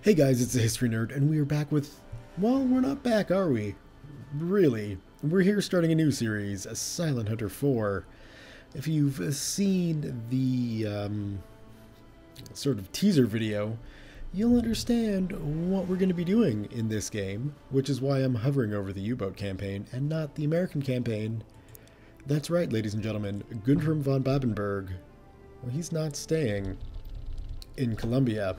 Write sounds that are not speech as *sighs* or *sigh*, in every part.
Hey guys, it's the History Nerd, and we are back with. Well, we're not back, are we? Really. We're here starting a new series, Silent Hunter 4. If you've seen the um, sort of teaser video, you'll understand what we're going to be doing in this game, which is why I'm hovering over the U boat campaign and not the American campaign. That's right, ladies and gentlemen, Guntram von Babenberg. Well, he's not staying in Colombia.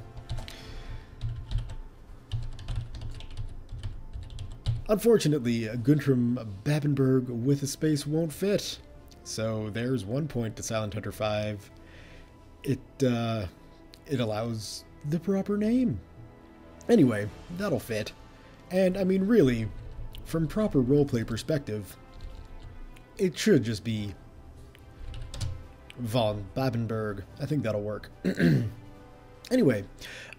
Unfortunately, Guntram Babenberg with a space won't fit. So there's one point to Silent Hunter 5. It, uh, it allows the proper name. Anyway, that'll fit. And I mean, really, from proper roleplay perspective, it should just be von Babenberg. I think that'll work. *clears throat* Anyway,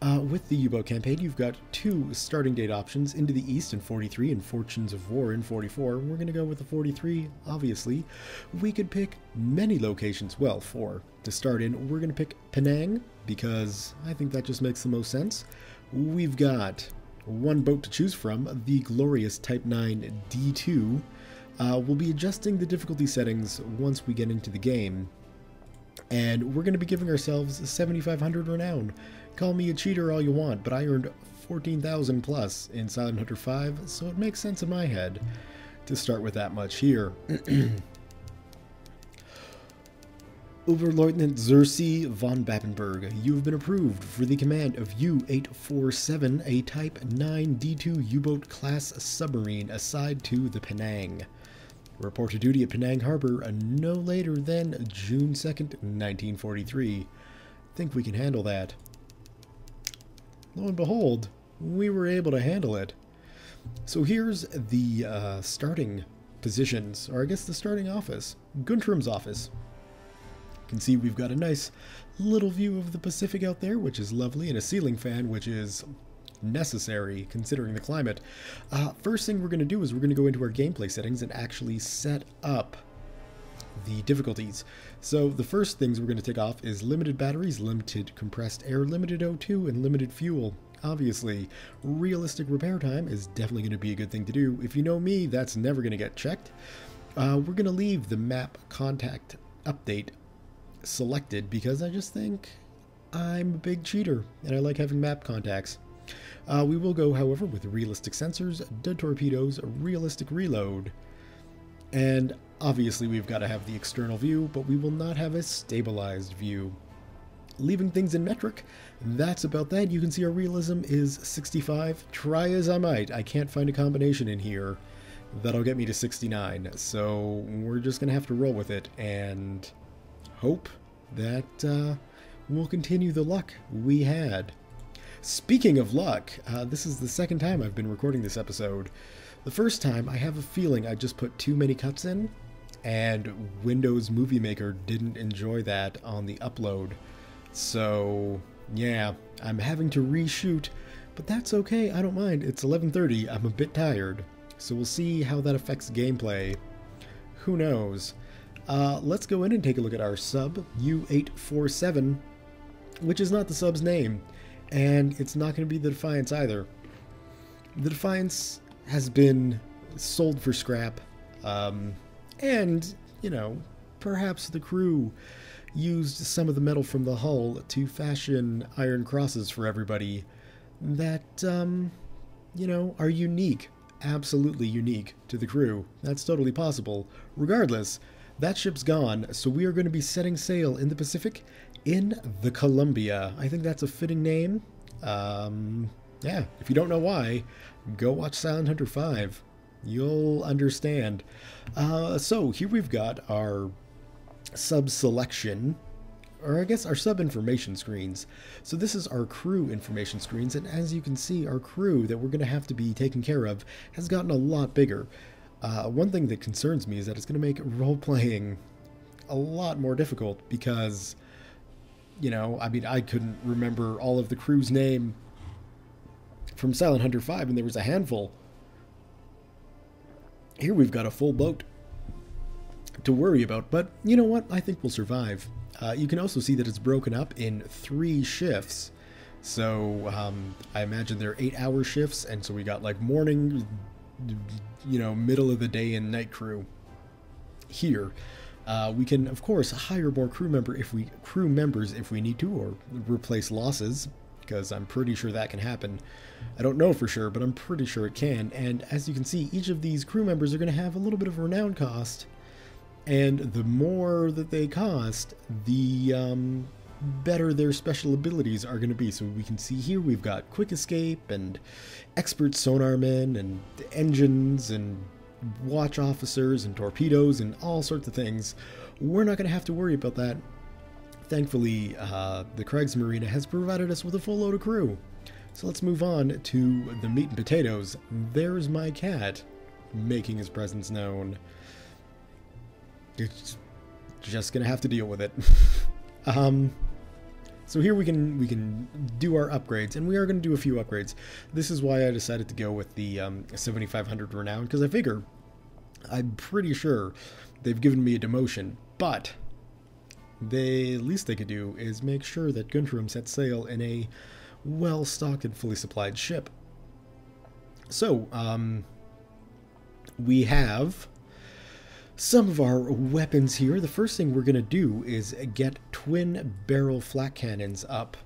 uh, with the U-boat campaign, you've got two starting date options, Into the East in 43 and Fortunes of War in 44. We're going to go with the 43, obviously. We could pick many locations, well, four. To start in, we're going to pick Penang, because I think that just makes the most sense. We've got one boat to choose from, the glorious Type 9 D2. Uh, we'll be adjusting the difficulty settings once we get into the game and we're going to be giving ourselves 7,500 renown. Call me a cheater all you want, but I earned 14,000 plus in Silent Hunter 5, so it makes sense in my head to start with that much here. *clears throat* Oberleutnant zur See von Babenberg, you have been approved for the command of U-847, a Type 9D2 U-boat class submarine assigned to the Penang. Report to duty at Penang Harbor no later than June 2nd, 1943. Think we can handle that. Lo and behold, we were able to handle it. So here's the uh, starting positions, or I guess the starting office. Guntram's office. You can see we've got a nice little view of the Pacific out there, which is lovely, and a ceiling fan, which is necessary considering the climate. Uh, first thing we're going to do is we're going to go into our gameplay settings and actually set up the difficulties. So the first things we're going to take off is limited batteries, limited compressed air, limited O2, and limited fuel. Obviously, realistic repair time is definitely going to be a good thing to do. If you know me, that's never going to get checked. Uh, we're going to leave the map contact update selected because I just think I'm a big cheater and I like having map contacts. Uh, we will go, however, with realistic sensors, dead torpedoes, realistic reload, and obviously we've got to have the external view, but we will not have a stabilized view. Leaving things in metric, that's about that. You can see our realism is 65. Try as I might, I can't find a combination in here that'll get me to 69, so we're just going to have to roll with it and hope that uh, we'll continue the luck we had. Speaking of luck, uh, this is the second time I've been recording this episode. The first time, I have a feeling I just put too many cuts in, and Windows Movie Maker didn't enjoy that on the upload. So, yeah, I'm having to reshoot, but that's okay, I don't mind. It's 11.30, I'm a bit tired, so we'll see how that affects gameplay. Who knows? Uh, let's go in and take a look at our sub, U847, which is not the sub's name and it's not going to be the Defiance either. The Defiance has been sold for scrap, um, and, you know, perhaps the crew used some of the metal from the hull to fashion iron crosses for everybody that, um, you know, are unique, absolutely unique to the crew. That's totally possible. Regardless, that ship's gone, so we are going to be setting sail in the Pacific in the Columbia. I think that's a fitting name. Um, yeah, if you don't know why, go watch Silent Hunter 5. You'll understand. Uh, so here we've got our sub selection, or I guess our sub information screens. So this is our crew information screens, and as you can see, our crew that we're going to have to be taking care of has gotten a lot bigger. Uh, one thing that concerns me is that it's going to make role playing a lot more difficult because you know, I mean, I couldn't remember all of the crew's name from Silent Hunter 5, and there was a handful. Here we've got a full boat to worry about, but you know what? I think we'll survive. Uh, you can also see that it's broken up in three shifts. So um, I imagine they're eight hour shifts, and so we got like morning, you know, middle of the day and night crew here. Uh, we can, of course, hire more crew member if we crew members if we need to, or replace losses, because I'm pretty sure that can happen. I don't know for sure, but I'm pretty sure it can. And as you can see, each of these crew members are going to have a little bit of renown cost, and the more that they cost, the um, better their special abilities are going to be. So we can see here we've got quick escape and expert sonar men and engines and watch officers and torpedoes and all sorts of things. We're not going to have to worry about that. Thankfully, uh, the Kriegsmarine has provided us with a full load of crew. So let's move on to the meat and potatoes. There's my cat making his presence known. It's just gonna have to deal with it. *laughs* um, so here we can we can do our upgrades, and we are going to do a few upgrades. This is why I decided to go with the um, 7500 renown because I figure I'm pretty sure they've given me a demotion, but the least they could do is make sure that Guntram sets sail in a well-stocked and fully supplied ship. So um, we have some of our weapons here. The first thing we're going to do is get twin barrel flak cannons up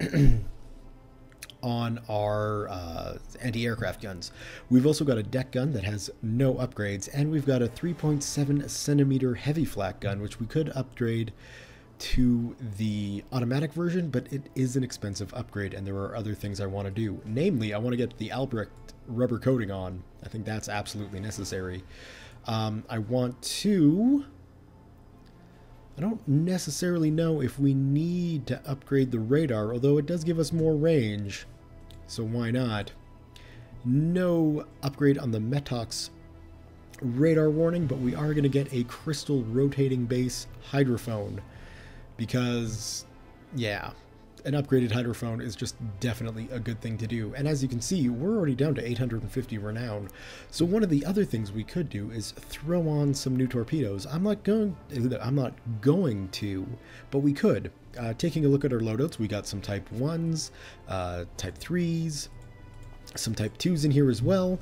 *clears throat* on our uh, anti-aircraft guns. We've also got a deck gun that has no upgrades, and we've got a 3.7 centimeter heavy flak gun, which we could upgrade to the automatic version, but it is an expensive upgrade, and there are other things I want to do. Namely, I want to get the Albrecht rubber coating on. I think that's absolutely necessary. Um, I want to... I don't necessarily know if we need to upgrade the radar, although it does give us more range, so why not? No upgrade on the Metox radar warning, but we are going to get a crystal rotating base hydrophone because, yeah, an upgraded hydrophone is just definitely a good thing to do. And as you can see, we're already down to 850 renown. So one of the other things we could do is throw on some new torpedoes. I'm not going I'm not going to, but we could. Uh, taking a look at our loadouts, we got some Type 1s, uh, Type 3s, some Type 2s in here as well.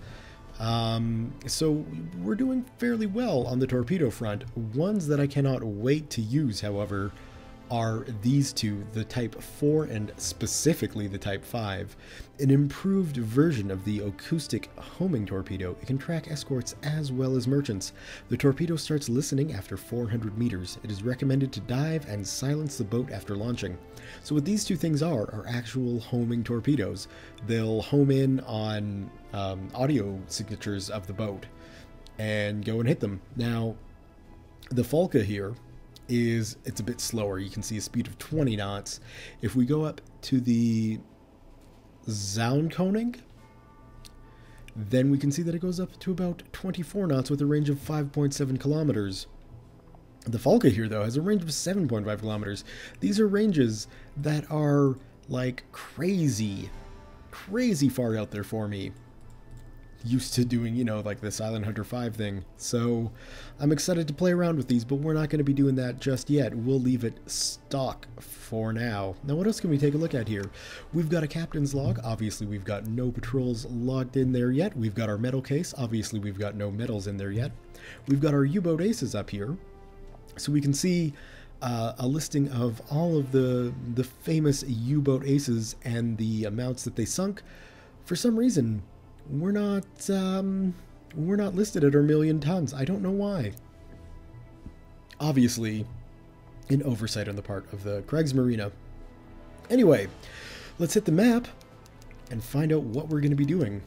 Um, so we're doing fairly well on the torpedo front. Ones that I cannot wait to use, however, are these two, the Type 4 and specifically the Type 5. An improved version of the acoustic homing torpedo, it can track escorts as well as merchants. The torpedo starts listening after 400 meters. It is recommended to dive and silence the boat after launching. So what these two things are, are actual homing torpedoes. They'll home in on um, audio signatures of the boat and go and hit them. Now, the Falke here, is it's a bit slower. You can see a speed of 20 knots. If we go up to the Zaunkönig, then we can see that it goes up to about 24 knots with a range of 5.7 kilometers. The Falke here, though, has a range of 7.5 kilometers. These are ranges that are like crazy, crazy far out there for me used to doing, you know, like the Silent Hunter 5 thing. So I'm excited to play around with these, but we're not going to be doing that just yet. We'll leave it stock for now. Now, what else can we take a look at here? We've got a captain's log. Obviously, we've got no patrols logged in there yet. We've got our medal case. Obviously, we've got no medals in there yet. We've got our U-boat aces up here. So we can see uh, a listing of all of the the famous U-boat aces and the amounts that they sunk. For some reason, we're not um, we're not listed at our million tons. I don't know why. Obviously, an oversight on the part of the Kriegsmarine. Anyway, let's hit the map and find out what we're going to be doing.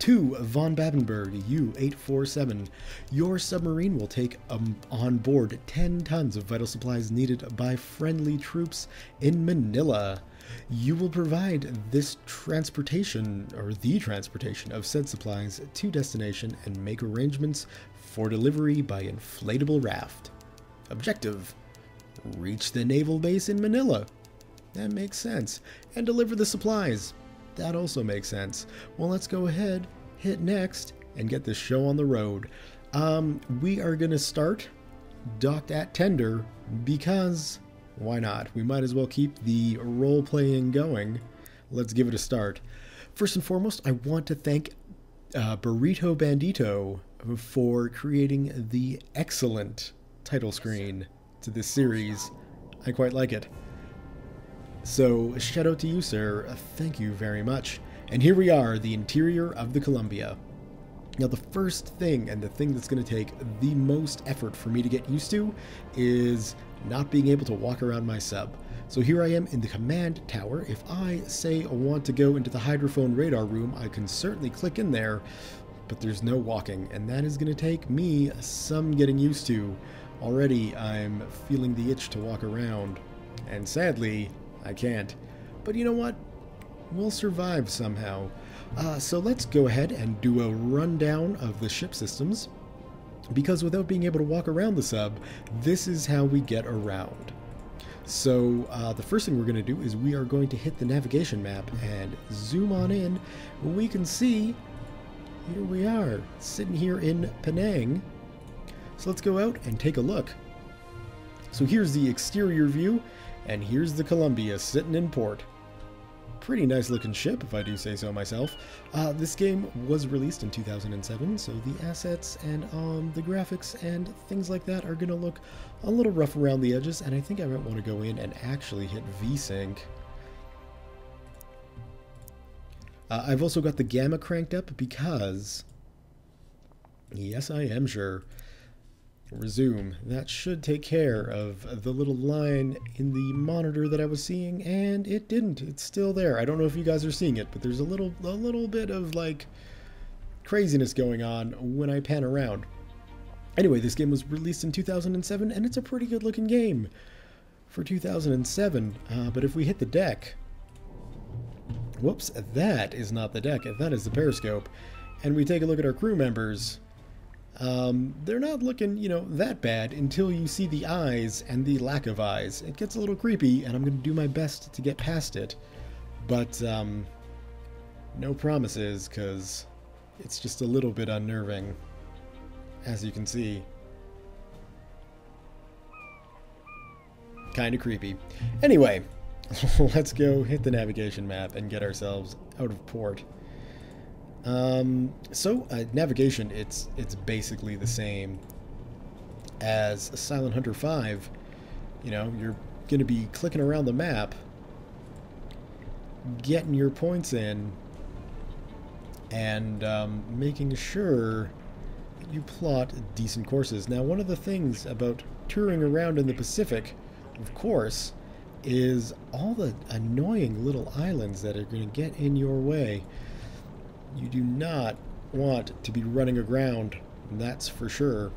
To von Babenberg U-847, your submarine will take um, on board 10 tons of vital supplies needed by friendly troops in Manila you will provide this transportation or the transportation of said supplies to destination and make arrangements for delivery by inflatable raft. Objective Reach the naval base in Manila. That makes sense. And deliver the supplies. That also makes sense. Well, let's go ahead, hit next, and get this show on the road. Um, we are going to start docked at tender because Why not? We might as well keep the role playing going. Let's give it a start. First and foremost, I want to thank uh, Burrito Bandito for creating the excellent title screen to this series. I quite like it. So, shout out to you, sir. Thank you very much. And here we are, the interior of the Columbia. Now, the first thing, and the thing that's going to take the most effort for me to get used to, is not being able to walk around my sub. So here I am in the command tower. If I say I want to go into the hydrophone radar room, I can certainly click in there, but there's no walking, and that is going to take me some getting used to. Already, I'm feeling the itch to walk around, and sadly, I can't. But you know what? We'll survive somehow. Uh, so let's go ahead and do a rundown of the ship systems. Because without being able to walk around the sub, this is how we get around. So uh, the first thing we're going to do is we are going to hit the navigation map and zoom on in. We can see, here we are, sitting here in Penang. So let's go out and take a look. So here's the exterior view, and here's the Columbia sitting in port pretty nice looking ship, if I do say so myself. Uh, this game was released in 2007, so the assets and um, the graphics and things like that are going to look a little rough around the edges, and I think I might want to go in and actually hit VSync. Uh, I've also got the gamma cranked up because, yes, I am sure, resume. That should take care of the little line in the monitor that I was seeing, and it didn't. It's still there. I don't know if you guys are seeing it, but there's a little a little bit of like craziness going on when I pan around. Anyway, this game was released in 2007, and it's a pretty good looking game for 2007. Uh, but if we hit the deck, whoops, that is not the deck. That is the periscope. And we take a look at our crew members um, they're not looking, you know, that bad until you see the eyes and the lack of eyes. It gets a little creepy, and I'm going to do my best to get past it. But, um, no promises, because it's just a little bit unnerving, as you can see. Kind of creepy. Anyway, *laughs* let's go hit the navigation map and get ourselves out of port. Um, so uh, navigation, it's it's basically the same as Silent Hunter 5. You know, you're going to be clicking around the map, getting your points in, and um, making sure that you plot decent courses. Now, one of the things about touring around in the Pacific, of course, is all the annoying little islands that are going to get in your way. You do not want to be running aground, that's for sure.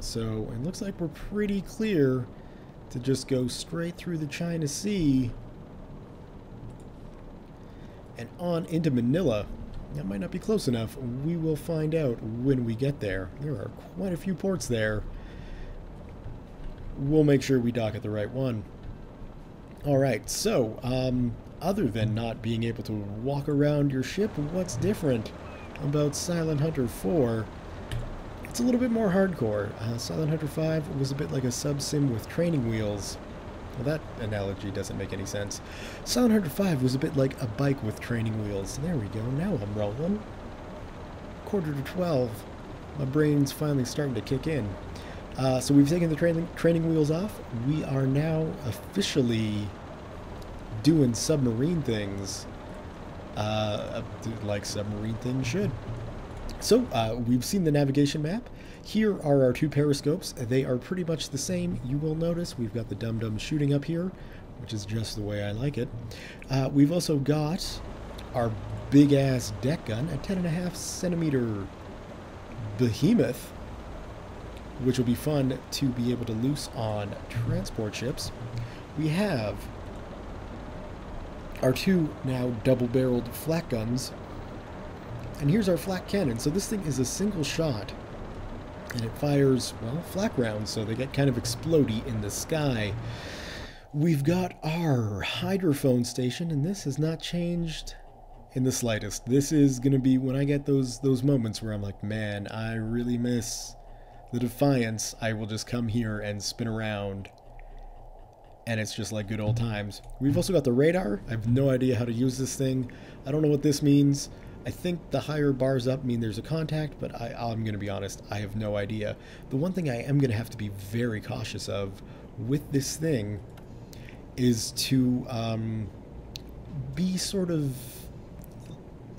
So it looks like we're pretty clear to just go straight through the China Sea and on into Manila. That might not be close enough. We will find out when we get there. There are quite a few ports there. We'll make sure we dock at the right one. Alright, so, um, other than not being able to walk around your ship, what's different about Silent Hunter 4? It's a little bit more hardcore. Uh, Silent Hunter 5 was a bit like a sub-sim with training wheels. Well, that analogy doesn't make any sense. Silent Hunter 5 was a bit like a bike with training wheels. There we go, now I'm rolling. Quarter to 12. My brain's finally starting to kick in. Uh, so we've taken the training, training wheels off. We are now officially doing submarine things uh, like submarine things should. So uh, we've seen the navigation map. Here are our two periscopes. They are pretty much the same. You will notice we've got the Dum Dum shooting up here, which is just the way I like it. Uh, we've also got our big ass deck gun, a 10.5 centimeter behemoth, which will be fun to be able to loose on transport ships. We have our two now double-barreled flak guns. And here's our flak cannon. So this thing is a single shot. And it fires, well, flak rounds, so they get kind of explody in the sky. We've got our hydrophone station, and this has not changed in the slightest. This is going to be when I get those those moments where I'm like, man, I really miss the Defiance. I will just come here and spin around and it's just like good old times. We've also got the radar. I have no idea how to use this thing. I don't know what this means. I think the higher bars up mean there's a contact, but I, I'm going to be honest, I have no idea. The one thing I am going to have to be very cautious of with this thing is to um, be sort of,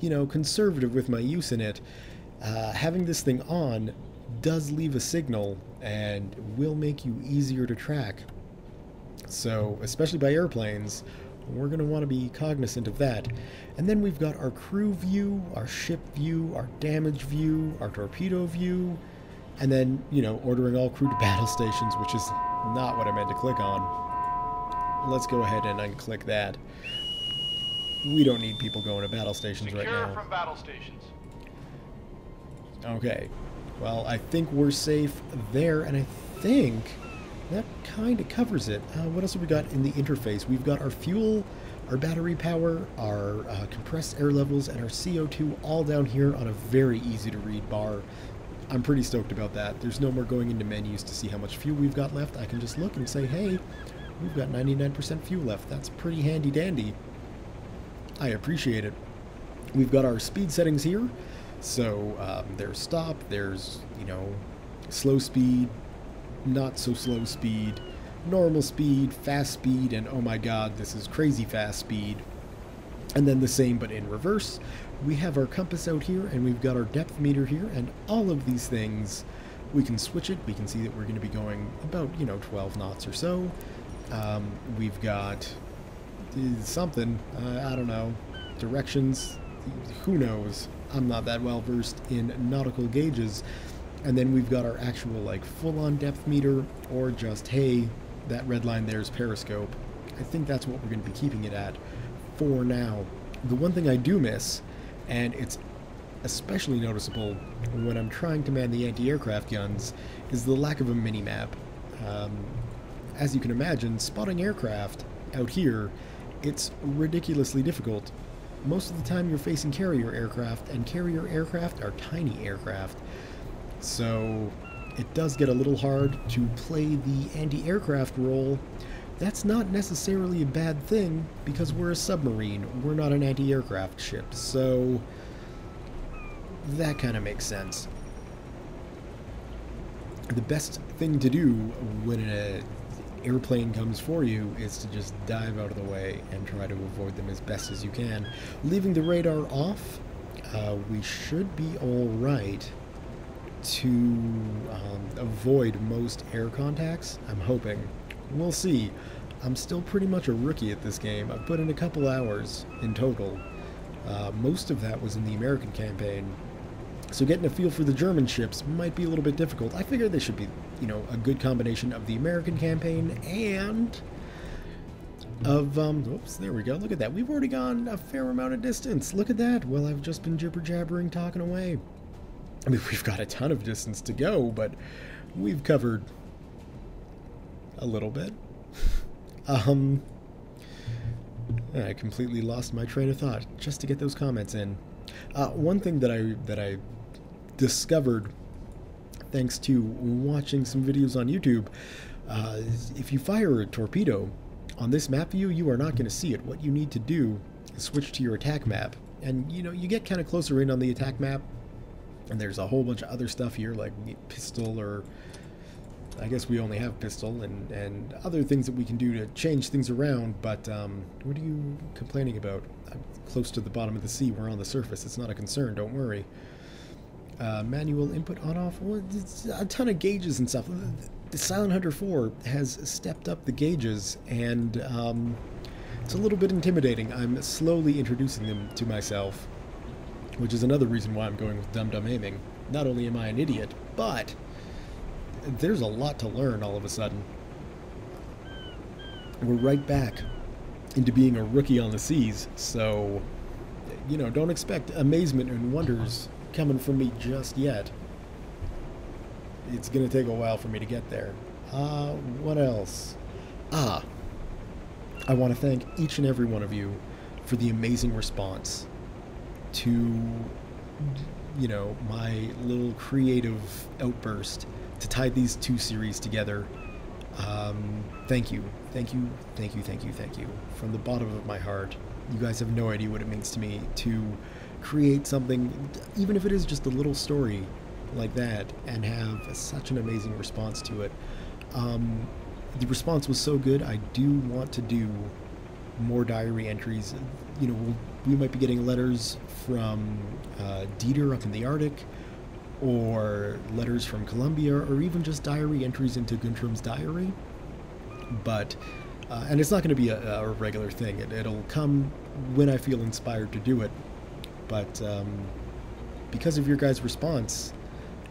you know, conservative with my use in it. Uh, having this thing on does leave a signal and will make you easier to track. So, especially by airplanes, we're going to want to be cognizant of that. And then we've got our crew view, our ship view, our damage view, our torpedo view, and then, you know, ordering all crew to *laughs* battle stations, which is not what I meant to click on. Let's go ahead and unclick that. We don't need people going to battle stations Secure right now. from battle stations. Okay. Well, I think we're safe there, and I think that kind of covers it. Uh, what else have we got in the interface? We've got our fuel, our battery power, our uh, compressed air levels, and our CO2 all down here on a very easy to read bar. I'm pretty stoked about that. There's no more going into menus to see how much fuel we've got left. I can just look and say, hey, we've got 99% fuel left. That's pretty handy dandy. I appreciate it. We've got our speed settings here. So um, there's stop, there's, you know, slow speed, not so slow speed, normal speed, fast speed, and oh my god, this is crazy fast speed. And then the same but in reverse. We have our compass out here, and we've got our depth meter here, and all of these things, we can switch it. We can see that we're going to be going about, you know, 12 knots or so. Um, we've got uh, something, uh, I don't know, directions, who knows. I'm not that well versed in nautical gauges. And then we've got our actual like full-on depth meter or just hey, that red line there's periscope. I think that's what we're going to be keeping it at for now. The one thing I do miss, and it's especially noticeable when I'm trying to man the anti-aircraft guns, is the lack of a mini-map. Um, as you can imagine, spotting aircraft out here, it's ridiculously difficult. Most of the time you're facing carrier aircraft, and carrier aircraft are tiny aircraft. So it does get a little hard to play the anti-aircraft role. That's not necessarily a bad thing, because we're a submarine, we're not an anti-aircraft ship, so that kind of makes sense. The best thing to do when an airplane comes for you is to just dive out of the way and try to avoid them as best as you can. Leaving the radar off, uh, we should be alright to um, avoid most air contacts. I'm hoping. We'll see. I'm still pretty much a rookie at this game. I've put in a couple hours in total. Uh, most of that was in the American campaign. So getting a feel for the German ships might be a little bit difficult. I figure they should be, you know, a good combination of the American campaign and of, um, oops, there we go. Look at that. We've already gone a fair amount of distance. Look at that. Well, I've just been jibber jabbering, talking away. I mean, *laughs* we've got a ton of distance to go, but we've covered a little bit. *laughs* um, I completely lost my train of thought just to get those comments in. Uh, one thing that I that I discovered thanks to watching some videos on YouTube, uh, if you fire a torpedo on this map view, you are not going to see it. What you need to do is switch to your attack map, and you know you get kind of closer in on the attack map, and there's a whole bunch of other stuff here like pistol or I guess we only have pistol and, and other things that we can do to change things around, but um, what are you complaining about? I'm close to the bottom of the sea, we're on the surface, it's not a concern, don't worry. Uh, manual input on off, well, a ton of gauges and stuff. The Silent Hunter 4 has stepped up the gauges and um, it's a little bit intimidating. I'm slowly introducing them to myself, which is another reason why I'm going with Dum Dum Aiming. Not only am I an idiot, but there's a lot to learn all of a sudden. We're right back into being a rookie on the seas, so, you know, don't expect amazement and wonders coming from me just yet. It's going to take a while for me to get there. Uh, what else? Ah, I want to thank each and every one of you for the amazing response to, you know, my little creative outburst to tie these two series together. Um, thank you, thank you, thank you, thank you, thank you. From the bottom of my heart, you guys have no idea what it means to me to create something, even if it is just a little story like that, and have such an amazing response to it. Um, the response was so good, I do want to do more diary entries. You know, we'll, we might be getting letters from uh, Dieter up in the Arctic, or letters from Columbia, or even just diary entries into Guntram's diary. But, uh, and it's not going to be a, a regular thing. It, will come when I feel inspired to do it. But um, because of your guys' response,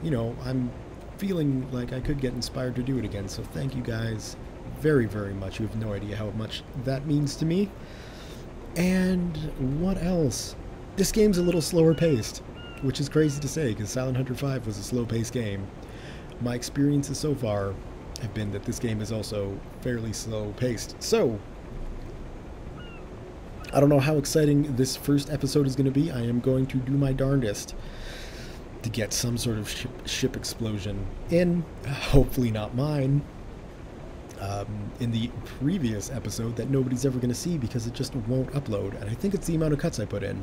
you know, I'm feeling like I could get inspired to do it again. So thank you guys very, very much. You have no idea how much that means to me. And what else? This game's a little slower paced, which is crazy to say because Silent Hunter 5 was a slow paced game. My experiences so far have been that this game is also fairly slow paced. So, I don't know how exciting this first episode is going to be. I am going to do my darndest to get some sort of ship, ship explosion in. Hopefully, not mine um, in the previous episode that nobody's ever going to see because it just won't upload. And I think it's the amount of cuts I put in.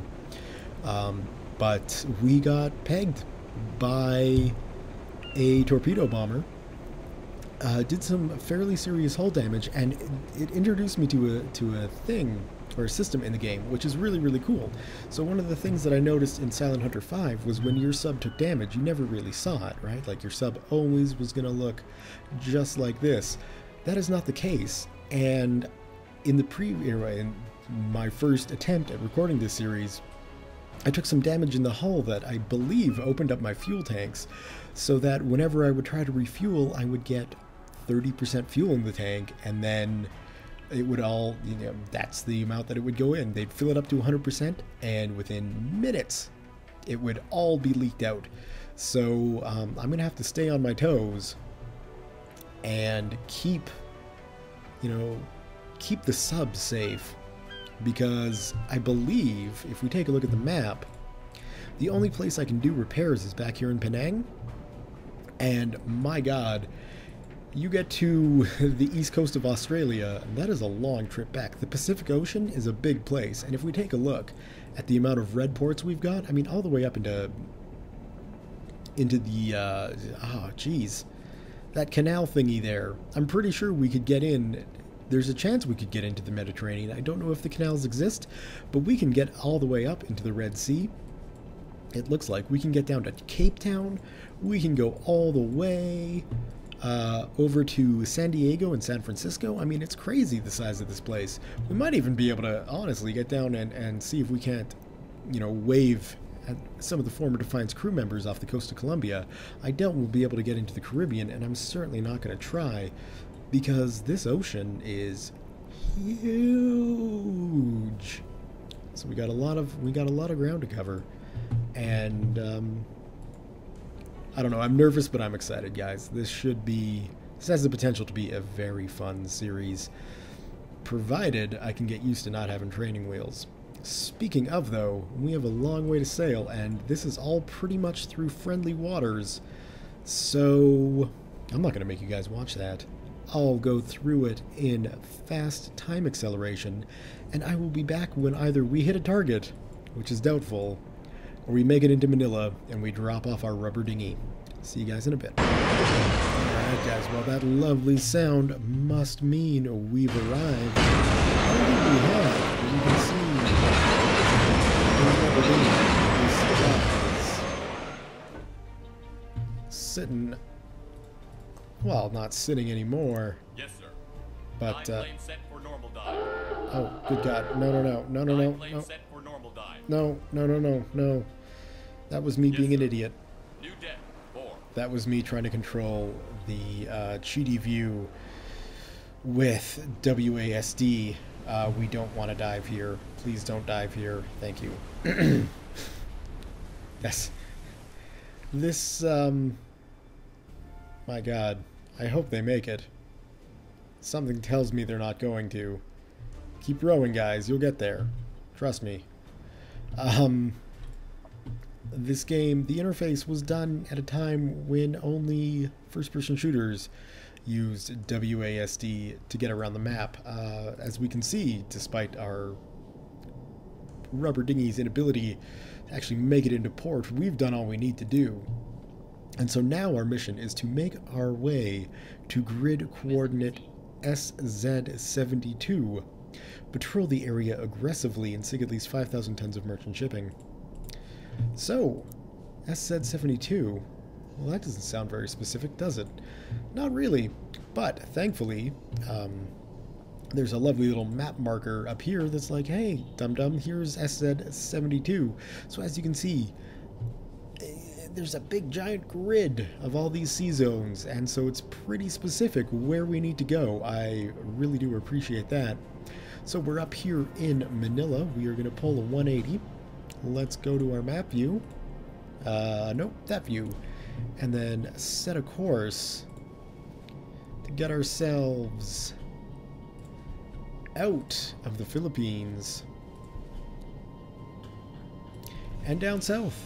Um, but we got pegged by a torpedo bomber. Uh, did some fairly serious hull damage, and it, it introduced me to a to a thing or a system in the game, which is really, really cool. So one of the things that I noticed in Silent Hunter 5 was when your sub took damage, you never really saw it, right? Like your sub always was going to look just like this. That is not the case. And in the pre in my first attempt at recording this series, I took some damage in the hull that I believe opened up my fuel tanks, so that whenever I would try to refuel, I would get 30% fuel in the tank, and then it would all, you know, that's the amount that it would go in. They'd fill it up to 100%, and within minutes, it would all be leaked out. So um, I'm going to have to stay on my toes and keep, you know, keep the sub safe because I believe if we take a look at the map, the only place I can do repairs is back here in Penang. And my god, you get to *laughs* the east coast of Australia, and that is a long trip back. The Pacific Ocean is a big place, and if we take a look at the amount of red ports we've got, I mean, all the way up into into the uh, oh, geez, that canal thingy there. I'm pretty sure we could get in. There's a chance we could get into the Mediterranean. I don't know if the canals exist, but we can get all the way up into the Red Sea. It looks like we can get down to Cape Town. We can go all the way uh, over to San Diego and San Francisco. I mean, it's crazy the size of this place. We might even be able to honestly get down and, and see if we can't, you know, wave some of the former Defiance crew members off the coast of Colombia, I doubt we'll be able to get into the Caribbean, and I'm certainly not going to try because this ocean is huge. So we got a lot of we got a lot of ground to cover, and um, I don't know. I'm nervous, but I'm excited, guys. This should be this has the potential to be a very fun series, provided I can get used to not having training wheels. Speaking of, though, we have a long way to sail, and this is all pretty much through friendly waters. So, I'm not going to make you guys watch that. I'll go through it in fast time acceleration, and I will be back when either we hit a target, which is doubtful, or we make it into Manila and we drop off our rubber dinghy. See you guys in a bit. Alright guys, well that lovely sound must mean we've arrived. We have? You can see sitting. Well, not sitting anymore. Yes, sir. But uh, set for normal dive. oh, good God! No, no, no, no, no, no, no, set for normal dive. no, no, no, no, no. That was me Yes, being an idiot. New deck four. That was me trying to control the uh, Cheaty view with WASD. Uh, we don't want to dive here. Please don't dive here. Thank you. *clears throat* yes. This, um. My god. I hope they make it. Something tells me they're not going to. Keep rowing, guys. You'll get there. Trust me. Um this game, the interface was done at a time when only first person shooters used WASD to get around the map. Uh, as we can see, despite our rubber dinghy's inability to actually make it into port, we've done all we need to do. And so now our mission is to make our way to grid coordinate SZ72, patrol the area aggressively, and sink at least 5,000 tons of merchant shipping. So, SZ72, well, that doesn't sound very specific, does it? Not really, but thankfully, um, there's a lovely little map marker up here that's like, hey, dum dum, here's SZ72. So as you can see, eh, there's a big giant grid of all these sea zones, and so it's pretty specific where we need to go. I really do appreciate that. So we're up here in Manila. We are going to pull a 180. Let's go to our map view. Uh, nope, that view. And then set a course to get ourselves out of the Philippines and down south,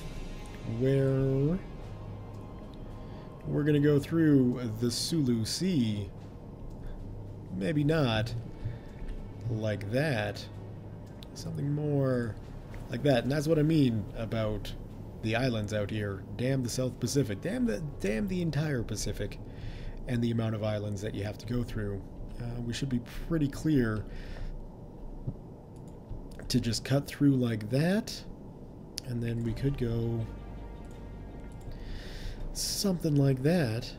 where we're going to go through the Sulu Sea. Maybe not like that. Something more like that. And that's what I mean about the islands out here. Damn the South Pacific. Damn the damn the entire Pacific and the amount of islands that you have to go through. Uh, we should be pretty clear to just cut through like that. And then we could go something like that.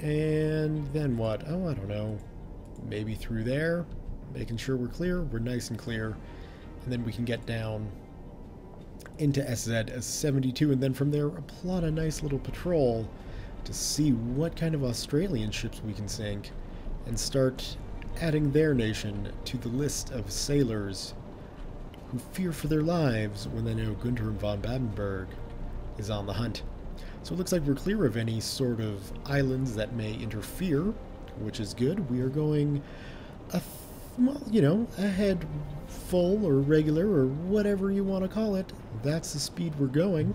And then what? Oh, I don't know. Maybe through there, making sure we're clear. We're nice and clear. And then we can get down into SZ72, and then from there, plot a nice little patrol to see what kind of Australian ships we can sink and start adding their nation to the list of sailors who fear for their lives when they know Gunther von Babenberg is on the hunt. So it looks like we're clear of any sort of islands that may interfere, which is good. We are going, a well, you know, ahead full or regular or whatever you want to call it. That's the speed we're going.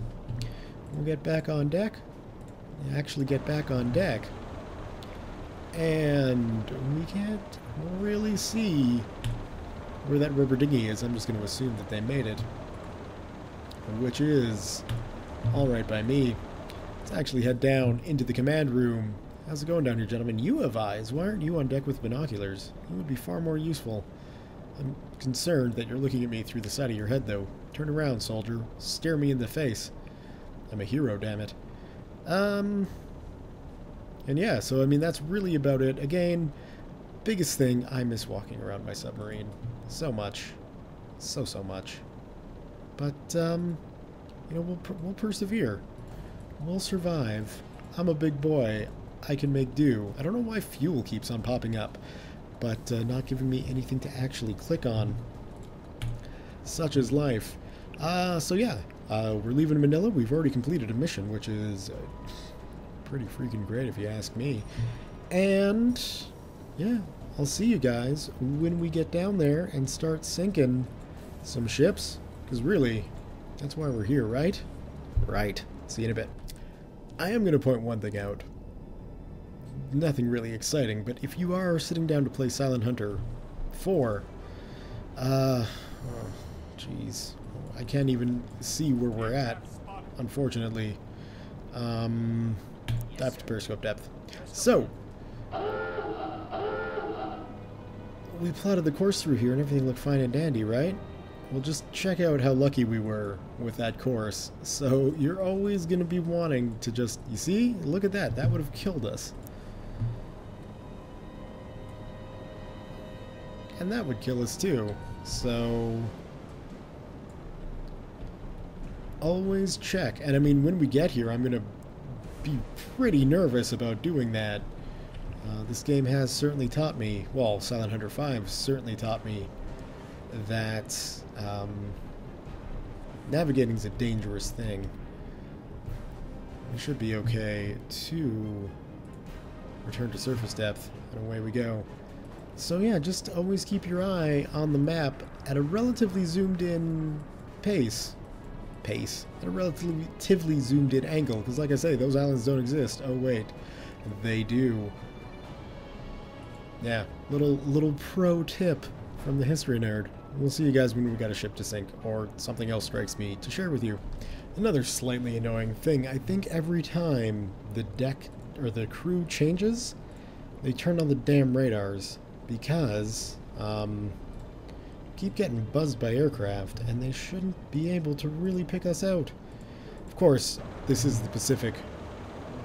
We'll get back on deck. Actually get back on deck and we can't really see where that rubber dinghy is. I'm just going to assume that they made it, which is alright by me. Let's actually head down into the command room. How's it going down here, gentlemen? You have eyes. Why aren't you on deck with binoculars? You would be far more useful. I'm concerned that you're looking at me through the side of your head, though. Turn around, soldier. Stare me in the face. I'm a hero, damn it. Um, and yeah, so I mean, that's really about it. Again, biggest thing, I miss walking around my submarine. So much. So, so much. But, um, you know, we'll, we'll persevere. We'll survive. I'm a big boy. I can make do. I don't know why fuel keeps on popping up, but uh, not giving me anything to actually click on. Such is life. Uh, so yeah, uh, we're leaving Manila. We've already completed a mission, which is uh, pretty freaking great if you ask me. And yeah, I'll see you guys when we get down there and start sinking some ships. Because really, that's why we're here, right? Right. See you in a bit. I am going to point one thing out. Nothing really exciting, but if you are sitting down to play Silent Hunter 4, uh, oh, jeez, I can't even see where we're at, unfortunately. Um, Depth, periscope depth. So, we plotted the course through here and everything looked fine and dandy, right? Well, just check out how lucky we were with that course. So, you're always going to be wanting to just, you see? Look at that. That would have killed us. And that would kill us too. So, always check. And I mean, when we get here, I'm going to be pretty nervous about doing that. Uh, this game has certainly taught me, well, Silent Hunter 5 certainly taught me that um, navigating is a dangerous thing. We should be okay to return to surface depth, and away we go. So yeah, just always keep your eye on the map at a relatively zoomed in pace pace at a relatively zoomed in angle, because like I say, those islands don't exist. Oh wait, they do. Yeah, little little pro tip from the history nerd. We'll see you guys when we got a ship to sink, or something else strikes me to share with you. Another slightly annoying thing, I think every time the deck or the crew changes, they turn on the damn radars because um, keep getting buzzed by aircraft, and they shouldn't be able to really pick us out. Of course, this is the Pacific.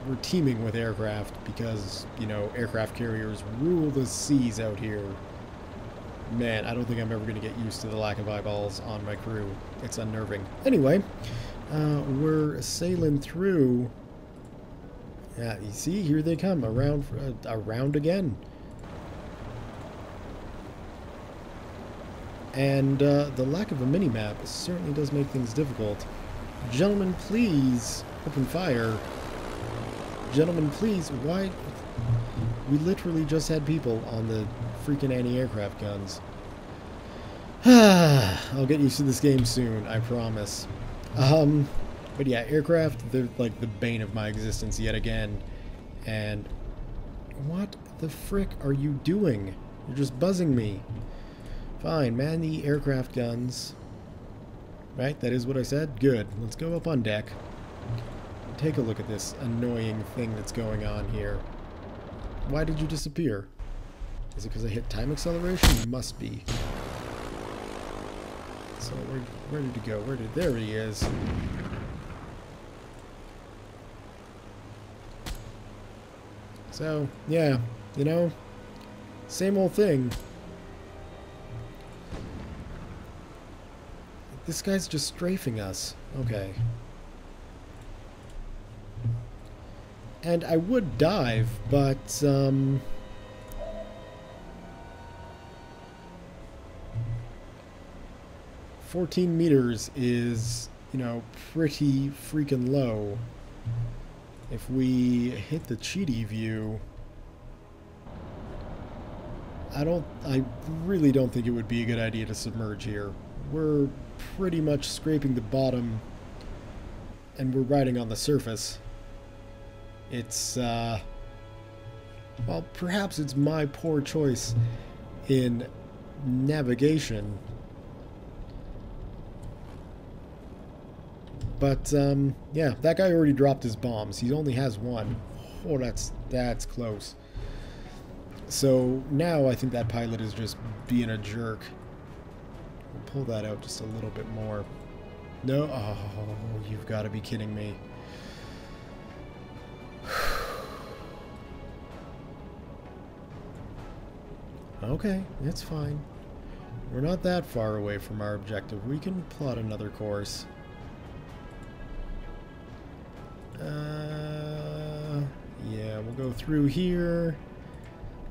We're teeming with aircraft because, you know, aircraft carriers rule the seas out here. Man, I don't think I'm ever going to get used to the lack of eyeballs on my crew. It's unnerving. Anyway, uh, we're sailing through. Yeah, you see, here they come, around, uh, around again. And uh, the lack of a mini-map certainly does make things difficult. Gentlemen, please open fire. Gentlemen, please, why... We literally just had people on the freaking anti-aircraft guns. *sighs* I'll get used to this game soon, I promise. Um, but yeah, aircraft, they're like the bane of my existence yet again. And what the frick are you doing? You're just buzzing me. Fine, man the aircraft guns. Right, that is what I said? Good. Let's go up on deck. Take a look at this annoying thing that's going on here. Why did you disappear? Is it because I hit time acceleration? Must be. So where, where did he go? Where did... There he is. So, yeah, you know, same old thing. This guy's just strafing us. Okay. And I would dive, but, um... Fourteen meters is, you know, pretty freaking low. If we hit the cheaty view, I don't, I really don't think it would be a good idea to submerge here. We're pretty much scraping the bottom and we're riding on the surface. It's, uh, well, perhaps it's my poor choice in navigation. But, um, yeah, that guy already dropped his bombs. He only has one. Oh, that's, that's close. So now I think that pilot is just being a jerk. We'll pull that out just a little bit more. No, oh, you've got to be kidding me. *sighs* okay, it's fine. We're not that far away from our objective. We can plot another course. Uh, yeah, we'll go through here.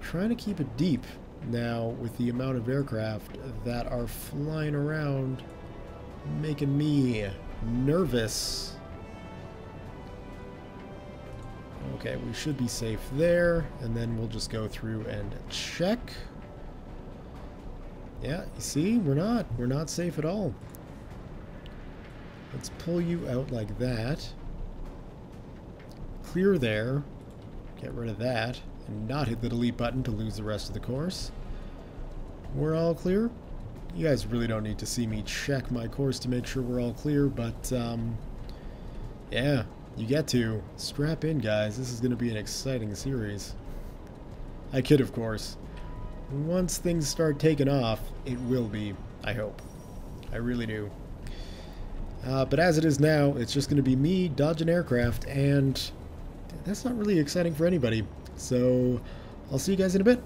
Trying to keep it deep now with the amount of aircraft that are flying around, making me nervous. Okay, we should be safe there, and then we'll just go through and check. Yeah, you see, we're not. We're not safe at all. Let's pull you out like that clear there, get rid of that, and not hit the delete button to lose the rest of the course. We're all clear. You guys really don't need to see me check my course to make sure we're all clear, but um, yeah, you get to. Strap in, guys. This is going to be an exciting series. I kid, of course. Once things start taking off, it will be, I hope. I really do. Uh, but as it is now, it's just going to be me dodging aircraft and that's not really exciting for anybody. So I'll see you guys in a bit.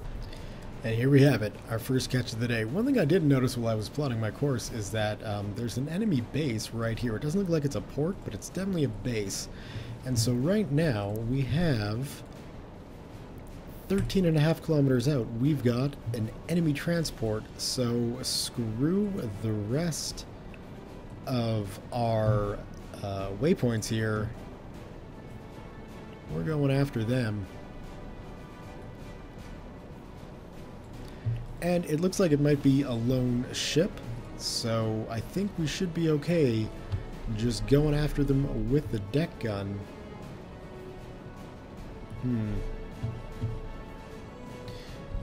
And here we have it, our first catch of the day. One thing I did notice while I was plotting my course is that um, there's an enemy base right here. It doesn't look like it's a port, but it's definitely a base. And so right now we have 13 and a half kilometers out, we've got an enemy transport. So screw the rest of our uh, waypoints here we're going after them. And it looks like it might be a lone ship, so I think we should be okay just going after them with the deck gun. Hmm.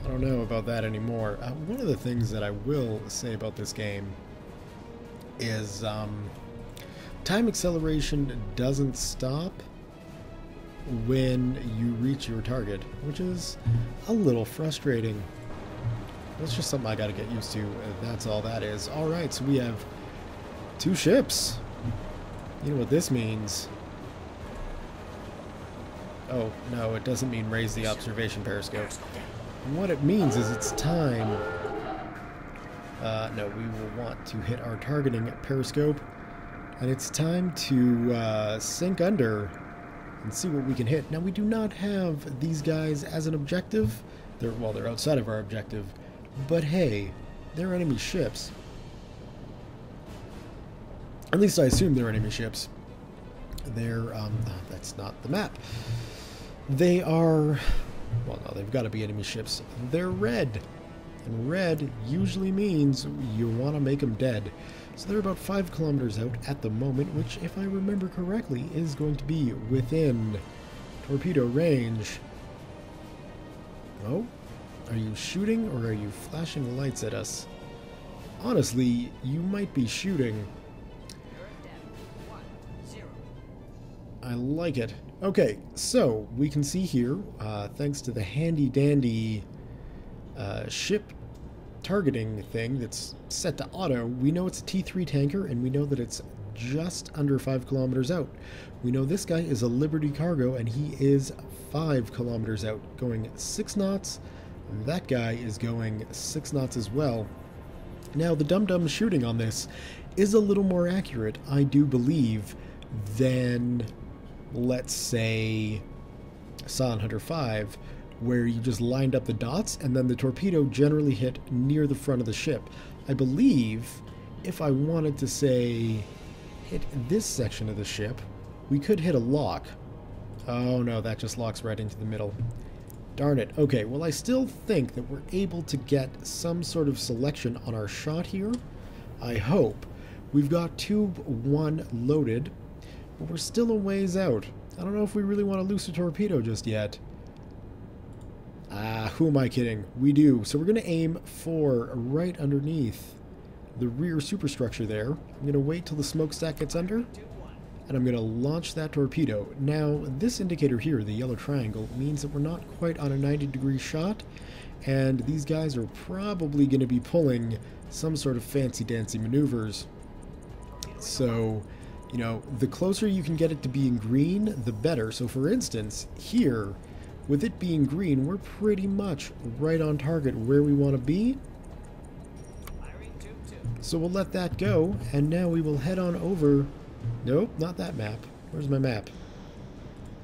I don't know about that anymore. Uh, one of the things that I will say about this game is um, time acceleration doesn't stop when you reach your target, which is a little frustrating. That's just something I gotta get used to. That's all that is. Alright, so we have two ships. You know what this means. Oh, no, it doesn't mean raise the observation periscope. What it means is it's time. Uh, no, we will want to hit our targeting periscope. And it's time to uh, sink under and see what we can hit. Now, we do not have these guys as an objective. They're, well, they're outside of our objective. But hey, they're enemy ships. At least I assume they're enemy ships. They're, um, that's not the map. They are, well, no, they've got to be enemy ships. They're red. And red usually means you want to make them dead. So they're about 5 kilometers out at the moment, which, if I remember correctly, is going to be within torpedo range. Oh? Are you shooting or are you flashing lights at us? Honestly, you might be shooting. I like it. Okay, so we can see here, uh, thanks to the handy dandy uh, ship targeting thing that's set to auto, we know it's a T3 tanker and we know that it's just under 5 kilometers out. We know this guy is a Liberty cargo and he is 5 kilometers out, going 6 knots. That guy is going 6 knots as well. Now, the Dum Dum shooting on this is a little more accurate, I do believe, than, let's say, Silent Hunter 5, where you just lined up the dots and then the torpedo generally hit near the front of the ship. I believe if I wanted to say hit this section of the ship, we could hit a lock. Oh no, that just locks right into the middle. Darn it. Okay, well I still think that we're able to get some sort of selection on our shot here. I hope. We've got tube 1 loaded, but we're still a ways out. I don't know if we really want to loose a torpedo just yet. Ah, who am I kidding? We do. So we're going to aim for right underneath the rear superstructure there. I'm going to wait till the smokestack gets under, and I'm going to launch that torpedo. Now, this indicator here, the yellow triangle, means that we're not quite on a 90 degree shot, and these guys are probably going to be pulling some sort of fancy-dancy maneuvers. So, you know, the closer you can get it to being green, the better. So for instance, here, with it being green, we're pretty much right on target where we want to be. So we'll let that go, and now we will head on over... Nope, not that map. Where's my map?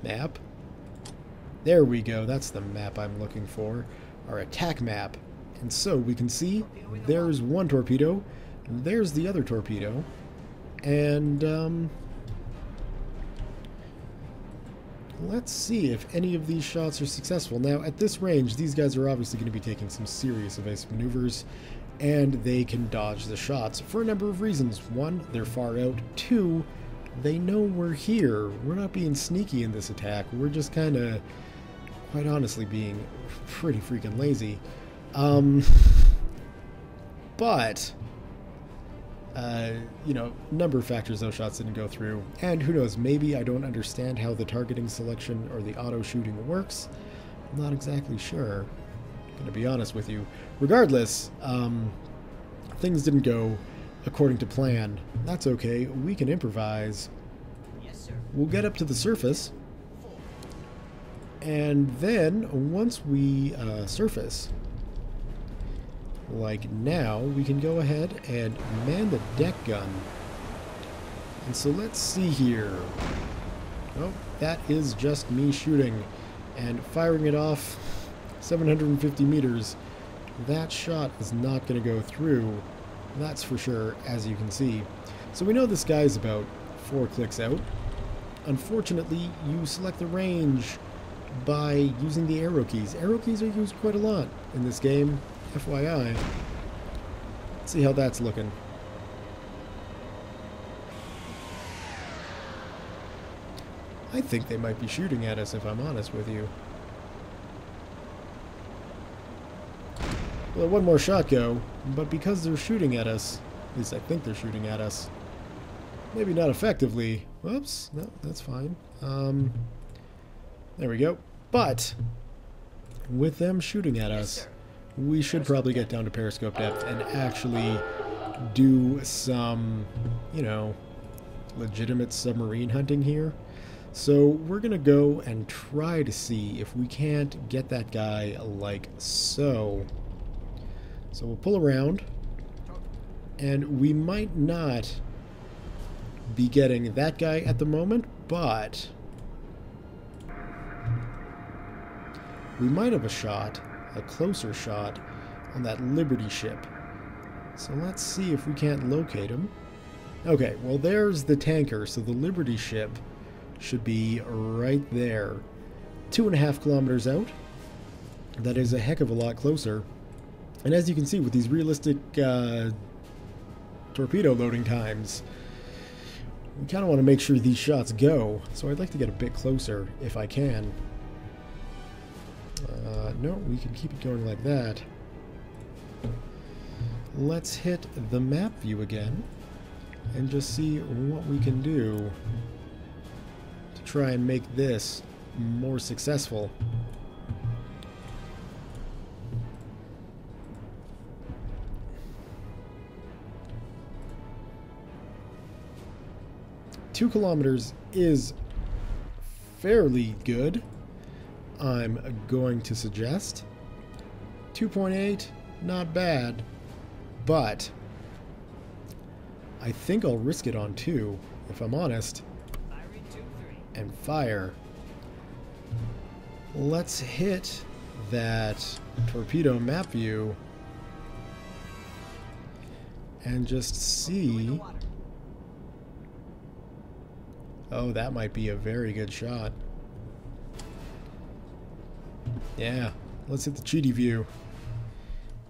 Map? There we go, that's the map I'm looking for. Our attack map. And so we can see there's one torpedo, there's the other torpedo, and um, let's see if any of these shots are successful. Now, at this range, these guys are obviously going to be taking some serious evasive maneuvers, and they can dodge the shots for a number of reasons. One, they're far out. Two, they know we're here. We're not being sneaky in this attack. We're just kind of, quite honestly, being pretty freaking lazy. Um, but uh, you know, number of factors those shots didn't go through. And who knows, maybe I don't understand how the targeting selection or the auto shooting works. I'm not exactly sure. I'm gonna be honest with you. Regardless, um, things didn't go according to plan. That's okay, we can improvise. Yes, sir. We'll get up to the surface. And then, once we uh, surface, like now, we can go ahead and man the deck gun. And so let's see here. Oh, that is just me shooting and firing it off 750 meters. That shot is not going to go through. That's for sure, as you can see. So we know this guy's about four clicks out. Unfortunately, you select the range by using the arrow keys. Arrow keys are used quite a lot in this game, FYI. Let's see how that's looking. I think they might be shooting at us, if I'm honest with you. Well, one more shot go, but because they're shooting at us, at least I think they're shooting at us, maybe not effectively. Whoops, no, that's fine. Um, there we go. But, with them shooting at us, we should probably get down to periscope depth and actually do some, you know, legitimate submarine hunting here. So we're going to go and try to see if we can't get that guy like so. So we'll pull around, and we might not be getting that guy at the moment, but we might have a shot, a closer shot, on that Liberty ship. So let's see if we can't locate him. Okay, well there's the tanker, so the Liberty ship should be right there. Two and a half kilometers out. That is a heck of a lot closer. And as you can see with these realistic uh, torpedo loading times, we kind of want to make sure these shots go. So I'd like to get a bit closer if I can. Uh, no, we can keep it going like that. Let's hit the map view again and just see what we can do to try and make this more successful. Two kilometers is fairly good, I'm going to suggest. 2.8, not bad, but I think I'll risk it on two, if I'm honest. And fire. Let's hit that torpedo map view and just see. Oh, that might be a very good shot. Yeah, let's hit the cheaty view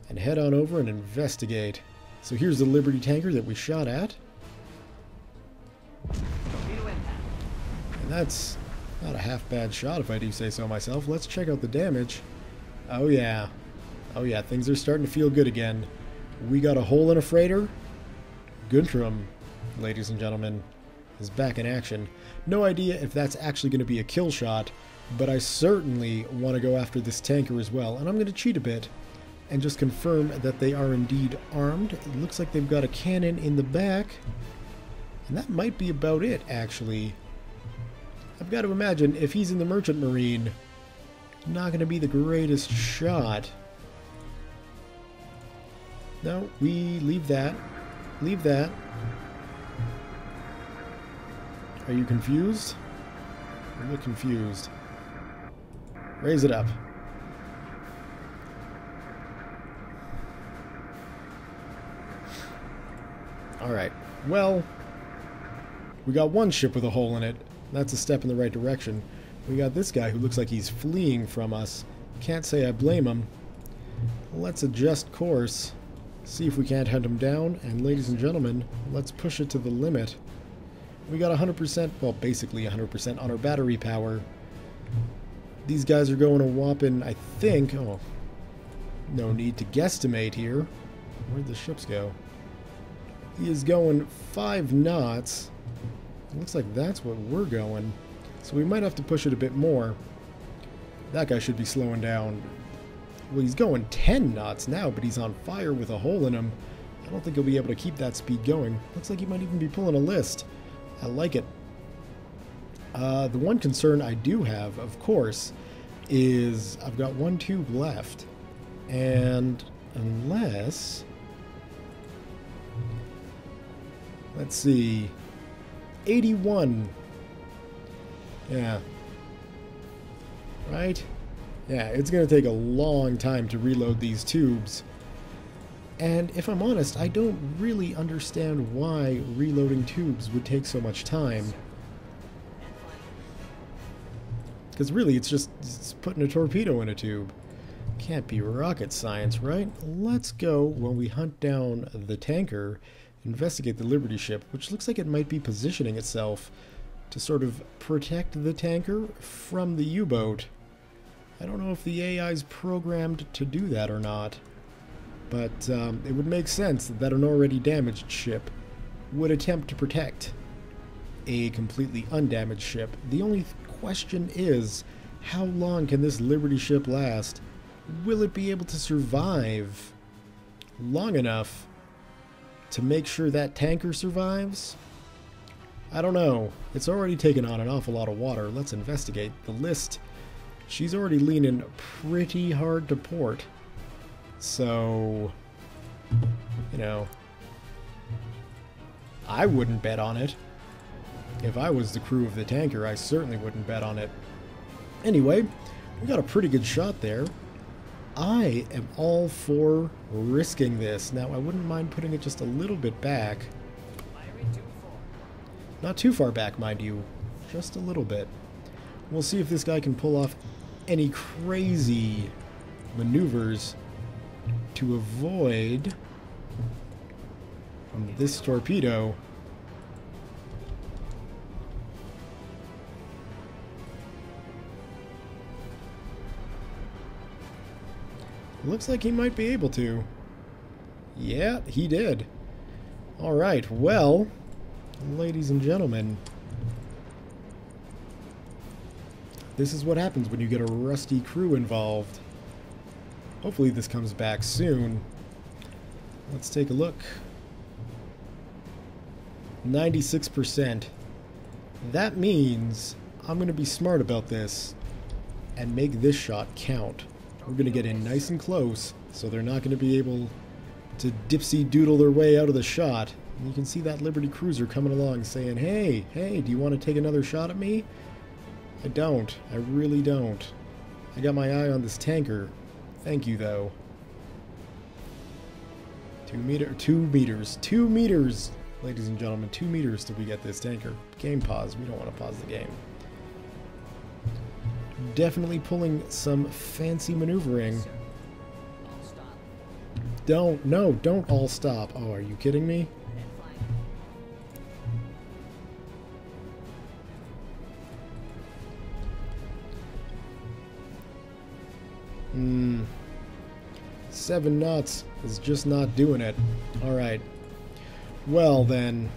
and head on over and investigate. So here's the Liberty tanker that we shot at. And that's not a half bad shot if I do say so myself. Let's check out the damage. Oh yeah. Oh yeah, things are starting to feel good again. We got a hole in a freighter. Guntram, ladies and gentlemen, is back in action. No idea if that's actually going to be a kill shot, but I certainly want to go after this tanker as well. And I'm going to cheat a bit and just confirm that they are indeed armed. It looks like they've got a cannon in the back. And that might be about it, actually. I've got to imagine if he's in the Merchant Marine, not going to be the greatest shot. No, we leave that. Leave that. Are you confused? You look confused. Raise it up. Alright, well, we got one ship with a hole in it. That's a step in the right direction. We got this guy who looks like he's fleeing from us. Can't say I blame him. Let's adjust course, see if we can't hunt him down, and ladies and gentlemen, let's push it to the limit. We got 100%, well, basically 100% on our battery power. These guys are going a whopping, I think, oh, no need to guesstimate here. Where'd the ships go? He is going five knots. Looks like that's what we're going. So we might have to push it a bit more. That guy should be slowing down. Well, he's going 10 knots now, but he's on fire with a hole in him. I don't think he'll be able to keep that speed going. Looks like he might even be pulling a list. I like it. Uh, the one concern I do have, of course, is I've got one tube left. And unless... Let's see. 81. Yeah. Right? Yeah, it's going to take a long time to reload these tubes. And if I'm honest, I don't really understand why reloading tubes would take so much time. Because really, it's just it's putting a torpedo in a tube. Can't be rocket science, right? Let's go when we hunt down the tanker investigate the Liberty ship, which looks like it might be positioning itself to sort of protect the tanker from the U-boat. I don't know if the AI is programmed to do that or not, but um, it would make sense that an already damaged ship would attempt to protect a completely undamaged ship. The only question is, how long can this Liberty ship last? Will it be able to survive long enough to make sure that tanker survives? I don't know. It's already taken on an awful lot of water. Let's investigate. The list, she's already leaning pretty hard to port. So, you know, I wouldn't bet on it. If I was the crew of the tanker, I certainly wouldn't bet on it. Anyway, we got a pretty good shot there. I am all for risking this. Now, I wouldn't mind putting it just a little bit back. Not too far back, mind you. Just a little bit. We'll see if this guy can pull off any crazy maneuvers to avoid this torpedo. Looks like he might be able to. Yeah, he did. Alright, well, ladies and gentlemen, this is what happens when you get a rusty crew involved. Hopefully this comes back soon. Let's take a look. 96%. That means I'm going to be smart about this and make this shot count. We're going to get in nice and close, so they're not going to be able to dipsy doodle their way out of the shot. And you can see that Liberty Cruiser coming along saying, Hey, hey, do you want to take another shot at me? I don't. I really don't. I got my eye on this tanker. Thank you, though. Two meter, two meters, two meters, ladies and gentlemen, two meters till we get this tanker. Game pause. We don't want to pause the game. Definitely pulling some fancy maneuvering. Don't, no, don't all stop. Oh, are you kidding me? Seven knots is just not doing it. Alright. Well, then.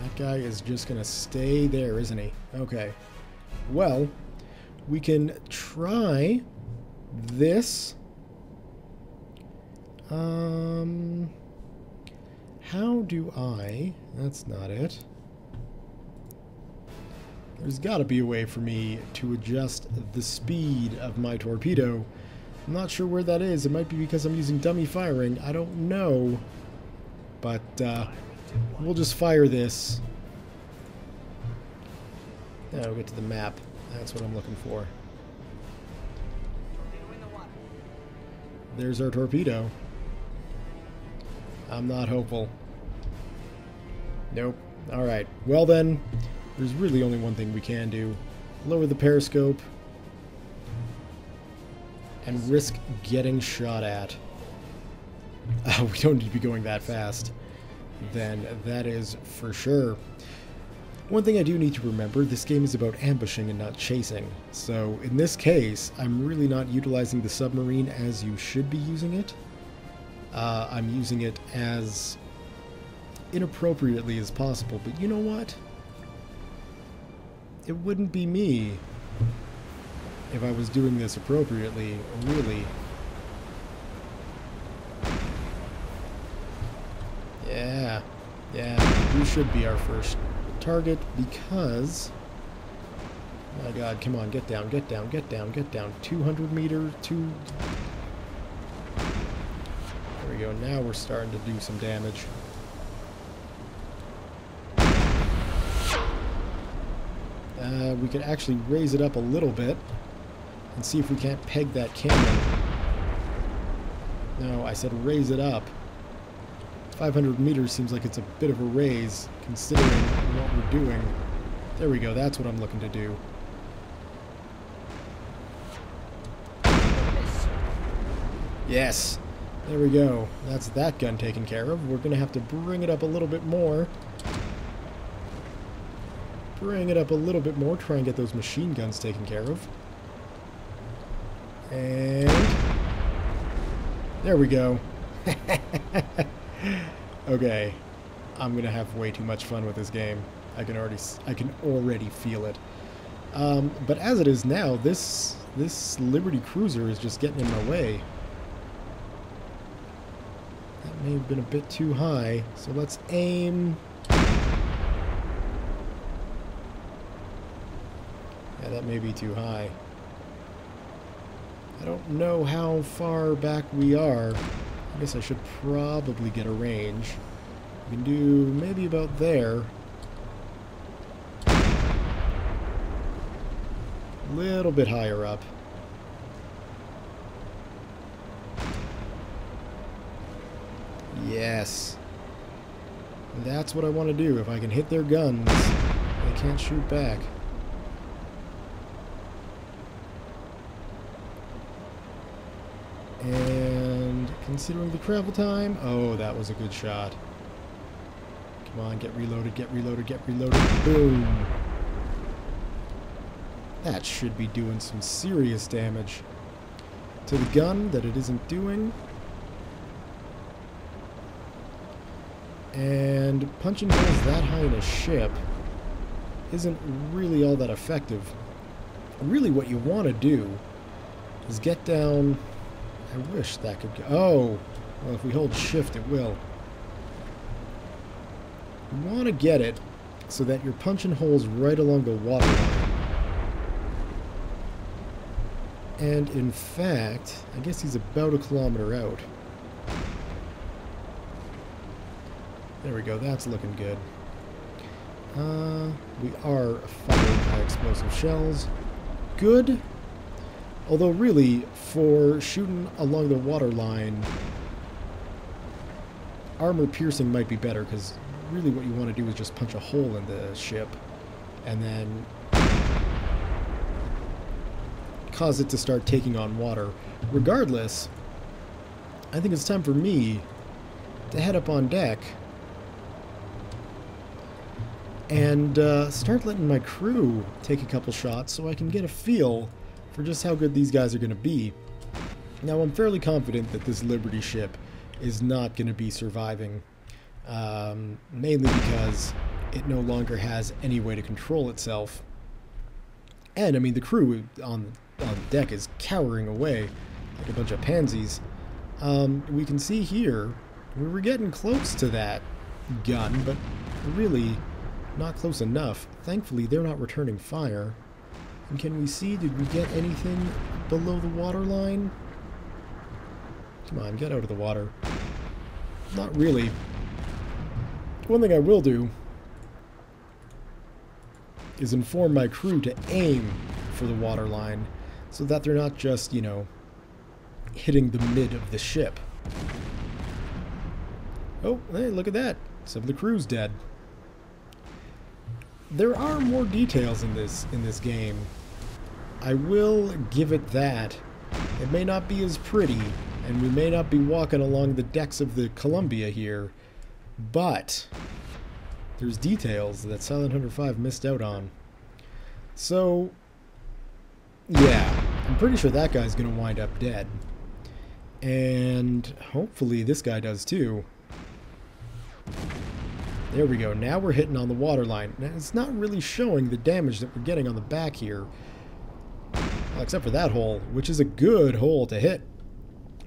That guy is just to stay there, isn't he? Okay. Well, we can try this. Um, how do I... That's not it. There's got to be a way for me to adjust the speed of my torpedo. I'm not sure where that is. It might be because I'm using dummy firing. I don't know. But uh, we'll just fire this. Now we'll get to the map. That's what I'm looking for. There's our torpedo. I'm not hopeful. Nope. Alright. Well then, there's really only one thing we can do. Lower the periscope. And risk getting shot at. Uh, *laughs* we don't need to be going that fast. Then that is for sure. One thing I do need to remember, this game is about ambushing and not chasing. So in this case, I'm really not utilizing the submarine as you should be using it. Uh, I'm using it as inappropriately as possible, but you know what? It wouldn't be me if I was doing this appropriately, really. Yeah, yeah, you should be our first target because... My god, come on, get down, get down, get down, get down. 200 meter, two... There we go, now we're starting to do some damage. Uh, we could actually raise it up a little bit and see if we can't peg that cannon. No, I said raise it up. 500 meters seems like it's a bit of a raise, considering what we're doing. There we go, that's what I'm looking to do. Yes, There we go. That's that gun taken care of. We're going to have to bring it up a little bit more. Bring it up a little bit more. Try and get those machine guns taken care of. And... There we go. *laughs* okay. I'm to have way too much fun with this game. I can already I can already feel it. Um, but as it is now, this this Liberty Cruiser is just getting in my way. That may have been a bit too high, so let's aim. That may be too high. I don't know how far back we are. I guess I should probably get a range. We can do maybe about there. A little bit higher up. Yes. That's what I want to do. If I can hit their guns, they can't shoot back. And considering the travel time, oh, that was a good shot. Come on, get reloaded, get reloaded, get reloaded. Boom. That should be doing some serious damage to the gun that it isn't doing. And punching holes that high in a ship isn't really all that effective. Really what you want to do is get down... I wish that could go... Oh! Well, if we hold shift, it will. You want to get it so that you're punching holes right along the water. And in fact, I guess he's about a kilometer out. There we go, that's looking good. Uh, we are firing high explosive shells. Good. Although really, for shooting along the water line, armor piercing might be better, because really what you want to do is just punch a hole in the ship, and then cause it to start taking on water. Regardless, I think it's time for me to head up on deck and uh, start letting my crew take a couple shots so I can get a feel for just how good these guys are going to be. Now, I'm fairly confident that this Liberty ship is not going to be surviving, um, mainly because it no longer has any way to control itself. And, I mean, the crew on, on deck is cowering away like a bunch of pansies. Um, we can see here, we were getting close to that gun, but really not close enough. Thankfully, they're not returning fire. And can we see, did we get anything below the water line? Come on, get out of the water. Not really. One thing I will do is inform my crew to aim for the water line so that they're not just, you know, hitting the mid of the ship. Oh, hey, look at that. Some of the crew's dead there are more details in this in this game. I will give it that. It may not be as pretty, and we may not be walking along the decks of the Columbia here, but there's details that Silent Hunter 5 missed out on. So, yeah, I'm pretty sure that guy's going to wind up dead. And hopefully this guy does too. There we go. Now we're hitting on the water line. Now, it's not really showing the damage that we're getting on the back here. Well, except for that hole, which is a good hole to hit.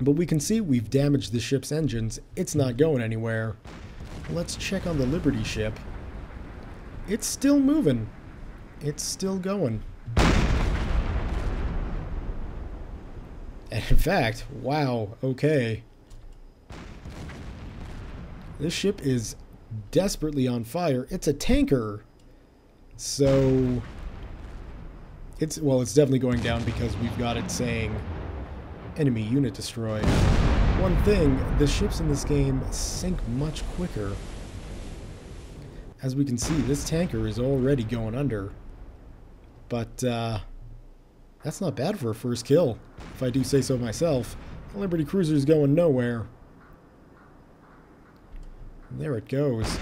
But we can see we've damaged the ship's engines. It's not going anywhere. Let's check on the Liberty ship. It's still moving. It's still going. And in fact, wow, okay. This ship is desperately on fire. It's a tanker. So it's well, it's definitely going down because we've got it saying enemy unit destroyed. One thing, the ships in this game sink much quicker. As we can see, this tanker is already going under. But uh, that's not bad for a first kill, if I do say so myself. The Liberty Cruiser's going nowhere. There it goes.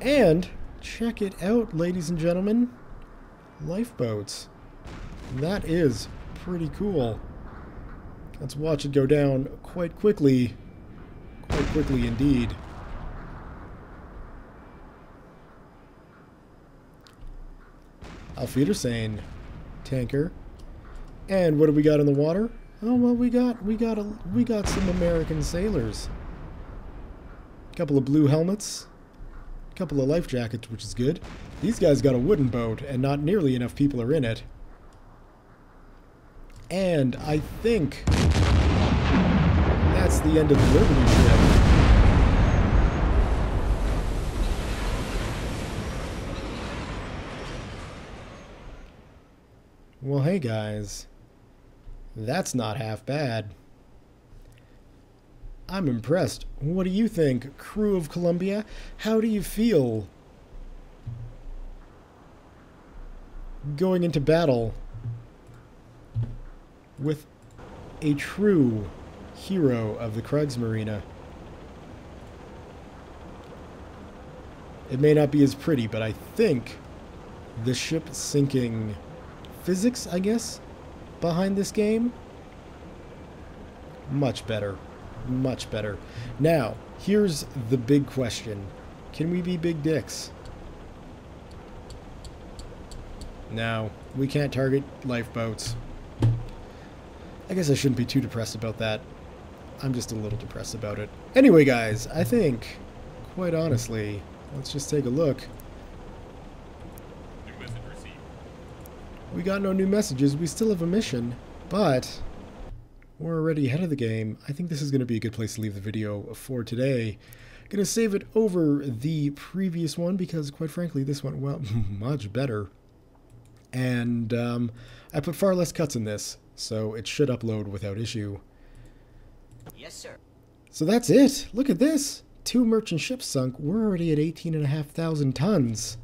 And check it out, ladies and gentlemen. Lifeboats. That is pretty cool. Let's watch it go down quite quickly. Quite quickly indeed. Auf Wiedersehen, tanker. And what do we got in the water? Oh well, we got we got a we got some American sailors. A couple of blue helmets, a couple of life jackets, which is good. These guys got a wooden boat, and not nearly enough people are in it. And I think that's the end of the Liberty ship. Well, hey guys. That's not half bad. I'm impressed. What do you think, crew of Columbia? How do you feel going into battle with a true hero of the Kriegsmarine? It may not be as pretty, but I think the ship sinking physics, I guess, behind this game, much better. Much better. Now, here's the big question. Can we be big dicks? No, we can't target lifeboats. I guess I shouldn't be too depressed about that. I'm just a little depressed about it. Anyway, guys, I think, quite honestly, let's just take a look. New message received. We got no new messages. We still have a mission, but we're already ahead of the game. I think this is going to be a good place to leave the video for today. Going to save it over the previous one because, quite frankly, this went well *laughs* much better. And um, I put far less cuts in this, so it should upload without issue. Yes, sir. So that's it. Look at this. Two merchant ships sunk. We're already at 18,500 tons.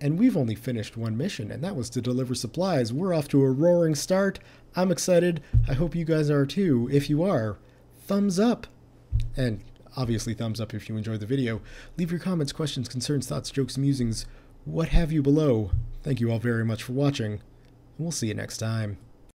And we've only finished one mission, and that was to deliver supplies. We're off to a roaring start. I'm excited. I hope you guys are too. If you are, thumbs up. And obviously, thumbs up if you enjoyed the video. Leave your comments, questions, concerns, thoughts, jokes, musings, what have you below. Thank you all very much for watching, and we'll see you next time.